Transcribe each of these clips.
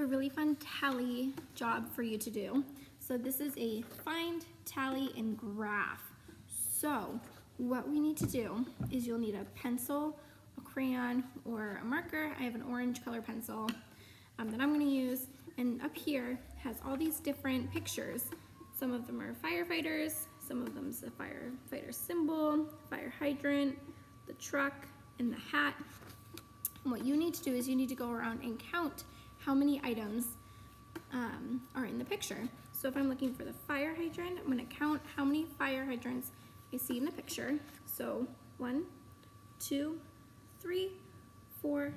have a really fun tally job for you to do. So this is a find, tally, and graph. So what we need to do is you'll need a pencil, a crayon, or a marker. I have an orange color pencil um, that I'm gonna use. And up here has all these different pictures. Some of them are firefighters, some of them's the firefighter symbol, fire hydrant, the truck, and the hat. And what you need to do is you need to go around and count how many items um, are in the picture. So if I'm looking for the fire hydrant, I'm gonna count how many fire hydrants I see in the picture. So one, two, three, four,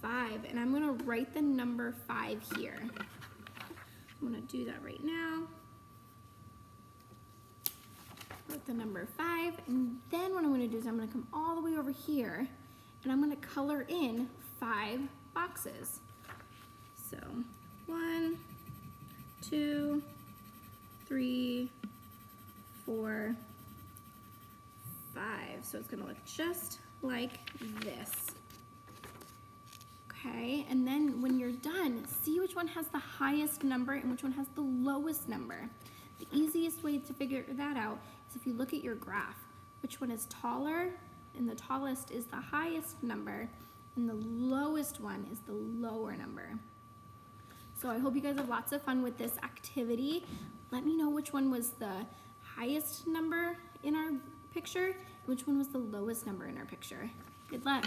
five. And I'm gonna write the number five here. I'm gonna do that right now. Write the number five, and then what I'm gonna do is I'm gonna come all the way over here and I'm gonna color in five boxes. So one, two, three, four, five. So it's gonna look just like this. Okay, and then when you're done, see which one has the highest number and which one has the lowest number. The easiest way to figure that out is if you look at your graph. Which one is taller and the tallest is the highest number and the lowest one is the lower number. So I hope you guys have lots of fun with this activity. Let me know which one was the highest number in our picture, which one was the lowest number in our picture. Good luck.